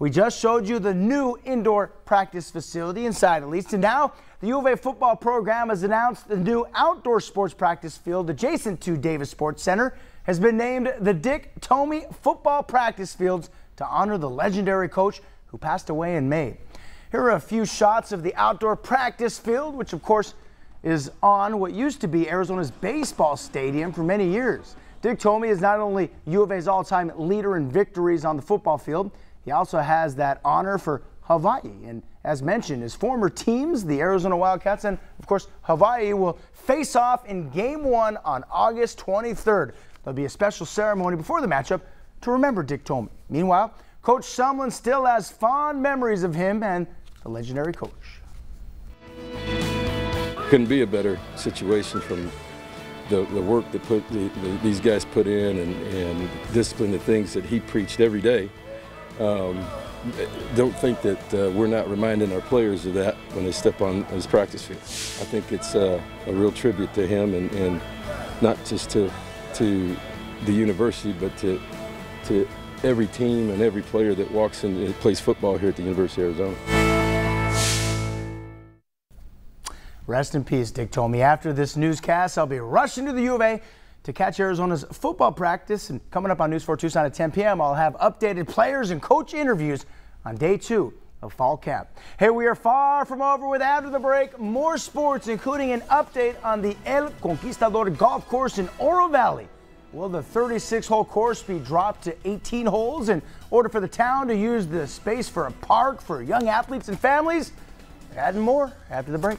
We just showed you the new indoor practice facility inside least. And now the U of A football program has announced the new outdoor sports practice field adjacent to Davis Sports Center has been named the Dick Tomey Football Practice Fields to honor the legendary coach who passed away in May. Here are a few shots of the outdoor practice field, which of course is on what used to be Arizona's baseball stadium for many years. Dick Tomey is not only U of A's all-time leader in victories on the football field, he also has that honor for Hawaii. And as mentioned, his former teams, the Arizona Wildcats and, of course, Hawaii, will face off in game one on August 23rd. There'll be a special ceremony before the matchup to remember Dick Tomey. Meanwhile, Coach Sumlin still has fond memories of him and the legendary coach. Couldn't be a better situation from the, the work that put the, the, these guys put in and, and discipline, the things that he preached every day um, don't think that uh, we're not reminding our players of that when they step on his practice field. I think it's uh, a real tribute to him and, and, not just to, to the university, but to, to every team and every player that walks in and plays football here at the University of Arizona. Rest in peace, Dick Tomey. After this newscast, I'll be rushing to the U of A to catch Arizona's football practice. And coming up on News 4 Tucson at 10 p.m., I'll have updated players and coach interviews on day two of fall camp. Hey, we are far from over with after the break. More sports, including an update on the El Conquistador golf course in Oro Valley. Will the 36 hole course be dropped to 18 holes in order for the town to use the space for a park for young athletes and families? That and more after the break.